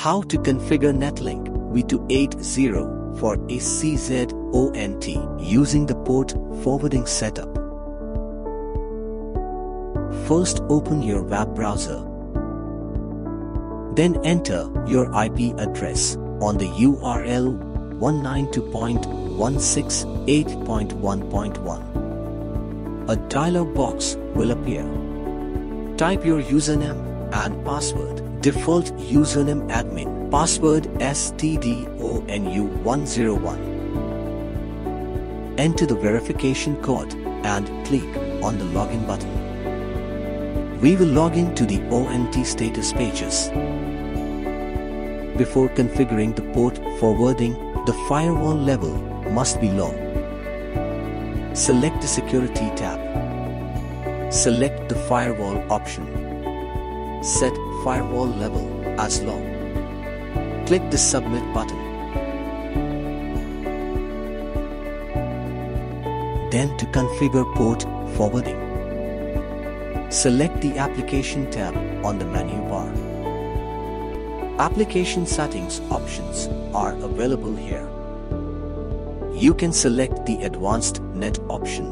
How to configure Netlink V280 for a CZONT using the port forwarding setup. First open your web browser. Then enter your IP address on the URL 192.168.1.1. A dialog box will appear. Type your username and password. Default username admin. Password STDONU101. Enter the verification code and click on the login button. We will log in to the ONT status pages. Before configuring the port forwarding, the firewall level must be low. Select the security tab. Select the firewall option. Set firewall level as low. Click the submit button. Then to configure port forwarding. Select the application tab on the menu bar. Application settings options are available here. You can select the advanced net option.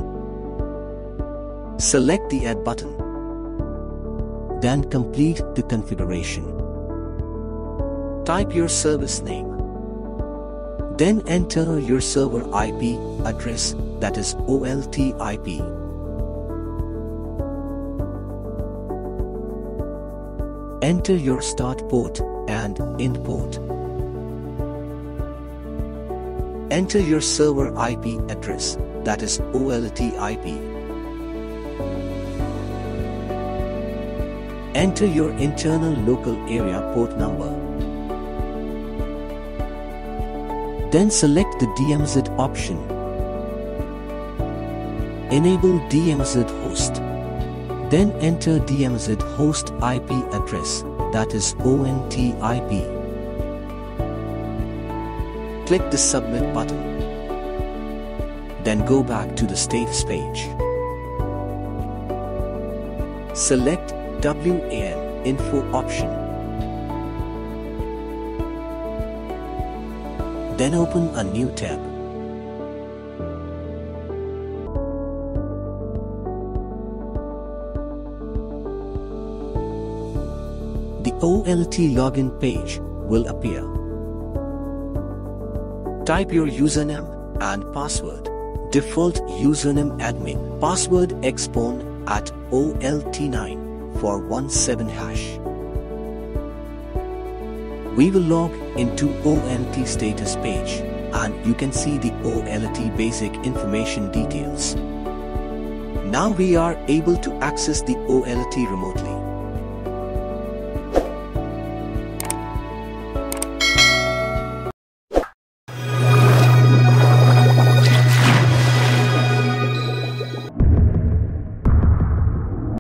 Select the add button. Then complete the configuration. Type your service name. Then enter your server IP address that is OLT IP. Enter your start port and end port. Enter your server IP address that is OLT IP. Enter your internal local area port number. Then select the DMZ option. Enable DMZ host. Then enter DMZ host IP address that is ONT IP. Click the submit button. Then go back to the status page. Select WAN info option. Then open a new tab. The OLT login page will appear. Type your username and password. Default username admin. Password expon at OLT9 for 17 hash. We will log into OLT status page and you can see the OLT basic information details. Now we are able to access the OLT remotely.